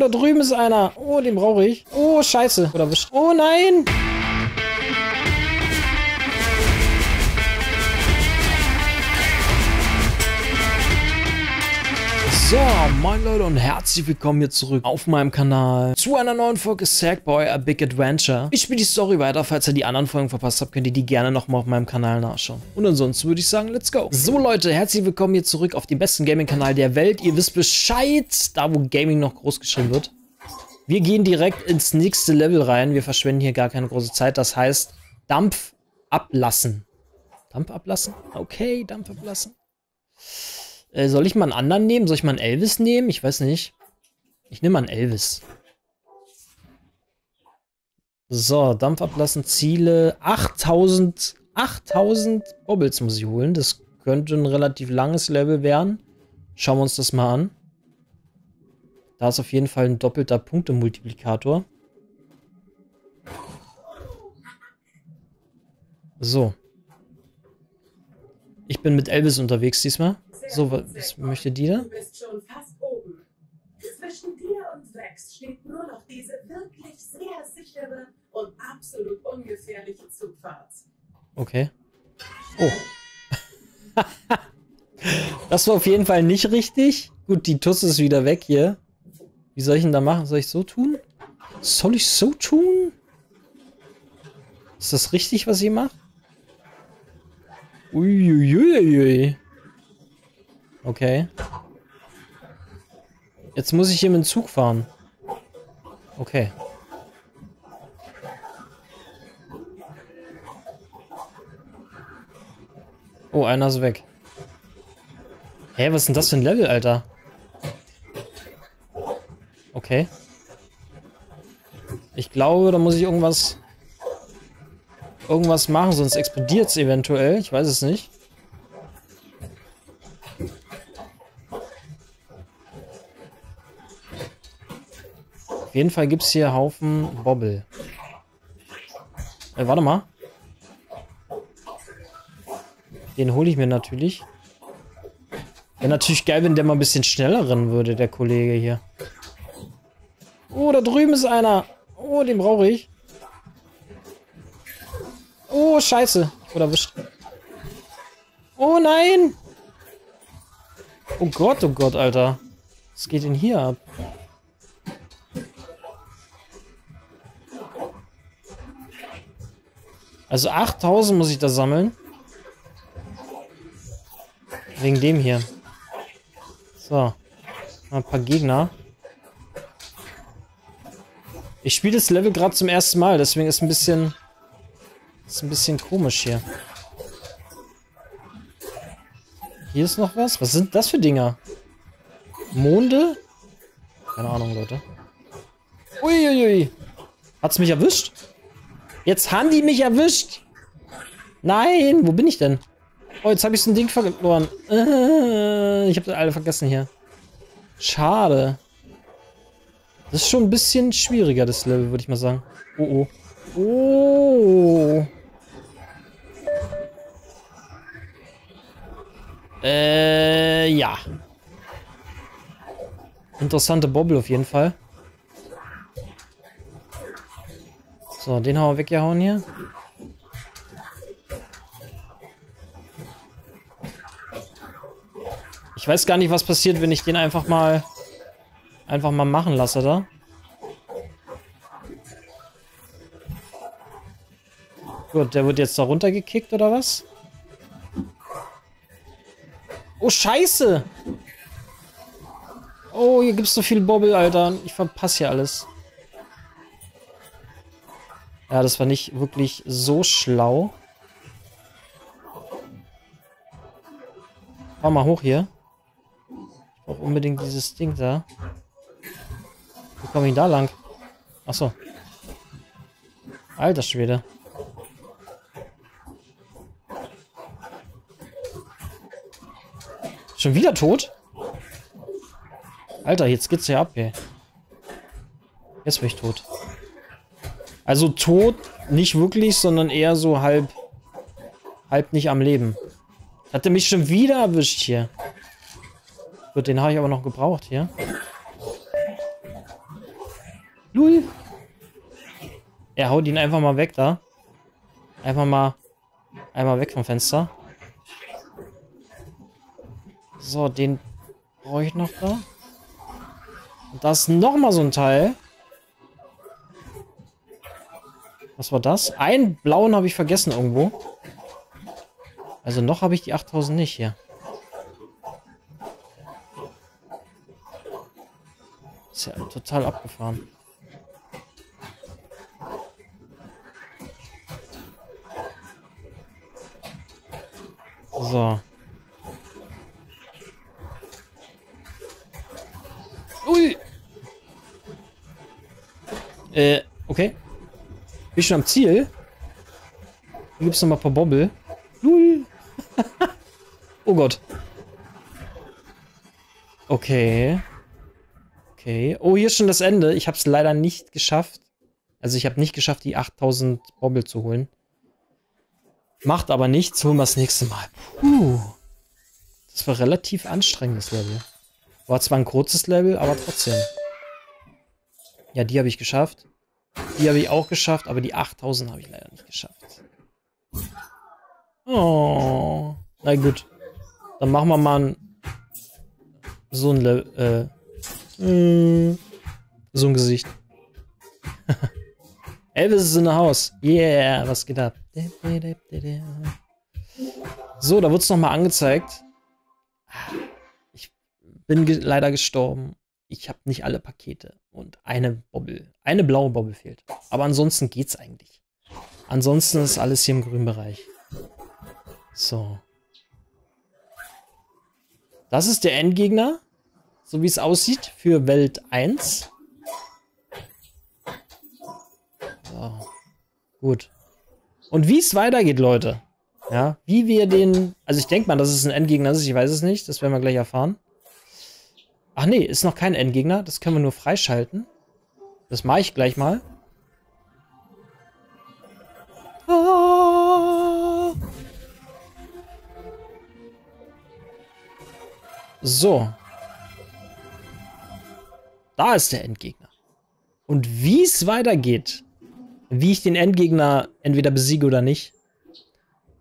Da drüben ist einer. Oh, den brauche ich. Oh, scheiße. Oder. Oh, nein. So, moin Leute und herzlich willkommen hier zurück auf meinem Kanal zu einer neuen Folge Sackboy A Big Adventure. Ich spiele die Story weiter, falls ihr die anderen Folgen verpasst habt, könnt ihr die gerne nochmal auf meinem Kanal nachschauen. Und ansonsten würde ich sagen, let's go. So Leute, herzlich willkommen hier zurück auf dem besten Gaming-Kanal der Welt. Ihr wisst Bescheid, da wo Gaming noch groß geschrieben wird. Wir gehen direkt ins nächste Level rein. Wir verschwenden hier gar keine große Zeit. Das heißt, Dampf ablassen. Dampf ablassen? Okay, Dampf ablassen. Äh, soll ich mal einen anderen nehmen? Soll ich mal einen Elvis nehmen? Ich weiß nicht. Ich nehme mal einen Elvis. So, Dampf ablassen, Ziele. 8000, 8000 Bobbles muss ich holen. Das könnte ein relativ langes Level werden. Schauen wir uns das mal an. Da ist auf jeden Fall ein doppelter Punktemultiplikator. So. Ich bin mit Elvis unterwegs diesmal. So, was möchte die da? Du bist schon fast oben. Zwischen dir und Rex steht nur noch diese wirklich sehr sichere und absolut ungefährliche Zugfahrt. Okay. Oh. das war auf jeden Fall nicht richtig. Gut, die Tuss ist wieder weg hier. Wie soll ich denn da machen? Soll ich so tun? Soll ich so tun? Ist das richtig, was sie macht? Uiuiui. Okay. Jetzt muss ich hier mit dem Zug fahren. Okay. Oh, einer ist weg. Hä, was ist denn das für ein Level, Alter? Okay. Ich glaube, da muss ich irgendwas... Irgendwas machen, sonst explodiert es eventuell. Ich weiß es nicht. Auf jeden Fall gibt es hier Haufen Bobble. Äh, warte mal. Den hole ich mir natürlich. Wäre natürlich geil, wenn der mal ein bisschen schneller rennen würde, der Kollege hier. Oh, da drüben ist einer. Oh, den brauche ich. Oh, scheiße. Oder erwischt. Oh nein. Oh Gott, oh Gott, Alter. Was geht denn hier ab? Also 8000 muss ich da sammeln. Wegen dem hier. So. Ein paar Gegner. Ich spiele das Level gerade zum ersten Mal, deswegen ist ein bisschen... Ist ein bisschen komisch hier. Hier ist noch was. Was sind das für Dinger? Monde? Keine Ahnung, Leute. Uiuiui. Hat's mich erwischt? Jetzt haben die mich erwischt. Nein, wo bin ich denn? Oh, jetzt habe ich so ein Ding verloren. Äh, ich habe alle vergessen hier. Schade. Das ist schon ein bisschen schwieriger, das Level, würde ich mal sagen. Oh, oh. Oh. Äh, ja. Interessante Bobble auf jeden Fall. So, den haben wir weggehauen hier. Ich weiß gar nicht, was passiert, wenn ich den einfach mal einfach mal machen lasse da. Gut, der wird jetzt da runtergekickt oder was? Oh, scheiße! Oh, hier gibt's so viel Bobbel, Alter. Ich verpasse hier alles. Ja, das war nicht wirklich so schlau. Fahr mal hoch hier. Ich brauche unbedingt dieses Ding da. Wie komme ich da lang? Achso. Alter Schwede. Schon wieder tot? Alter, jetzt geht's ja ab, ey. Jetzt bin ich tot. Also tot nicht wirklich, sondern eher so halb, halb nicht am Leben. Hat er mich schon wieder erwischt hier. Gut, den habe ich aber noch gebraucht hier. Lul. Er haut ihn einfach mal weg da. Einfach mal einmal weg vom Fenster. So, den brauche ich noch da. Und da ist nochmal so ein Teil. Was war das? Einen blauen habe ich vergessen irgendwo. Also noch habe ich die 8000 nicht hier. Ist ja total abgefahren. So. Ui. Äh, okay. Bin schon am Ziel? Hier gibt es nochmal ein paar Bobbel. Lul. oh Gott. Okay. Okay. Oh, hier ist schon das Ende. Ich habe es leider nicht geschafft. Also ich habe nicht geschafft, die 8000 Bobbel zu holen. Macht aber nichts. Holen wir das nächste Mal. Puh. Das war relativ anstrengendes Level. War zwar ein kurzes Level, aber trotzdem. Ja, die habe ich geschafft. Die habe ich auch geschafft, aber die 8000 habe ich leider nicht geschafft. Oh. Na gut. Dann machen wir mal ein, so ein Level. Äh, mm, so ein Gesicht. Elvis ist in der Haus. Yeah, was geht ab? So, da wird es nochmal angezeigt. Ich bin ge leider gestorben. Ich habe nicht alle Pakete. Und eine Bobbel. Eine blaue Bobbel fehlt. Aber ansonsten geht's eigentlich. Ansonsten ist alles hier im grünen Bereich. So. Das ist der Endgegner. So wie es aussieht für Welt 1. So. Gut. Und wie es weitergeht, Leute. Ja, wie wir den... Also ich denke mal, dass es ein Endgegner ist. Ich weiß es nicht. Das werden wir gleich erfahren. Ach nee, ist noch kein Endgegner. Das können wir nur freischalten. Das mache ich gleich mal. Ah. So. Da ist der Endgegner. Und wie es weitergeht, wie ich den Endgegner entweder besiege oder nicht,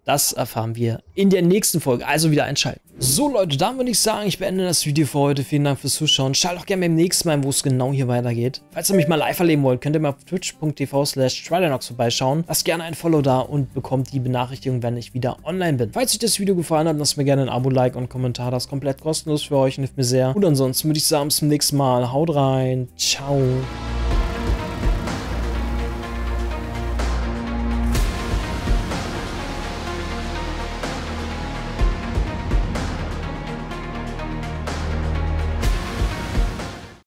das erfahren wir in der nächsten Folge. Also wieder einschalten. So Leute, dann würde ich sagen, ich beende das Video für heute. Vielen Dank fürs Zuschauen. Schaut auch gerne beim nächsten Mal, wo es genau hier weitergeht. Falls ihr mich mal live erleben wollt, könnt ihr mal auf twitch.tv slash vorbeischauen. Lasst gerne ein Follow da und bekommt die Benachrichtigung, wenn ich wieder online bin. Falls euch das Video gefallen hat, lasst mir gerne ein Abo, Like und Kommentar. Das ist komplett kostenlos für euch und hilft mir sehr. Und ansonsten würde ich sagen, bis zum nächsten Mal. Haut rein. Ciao.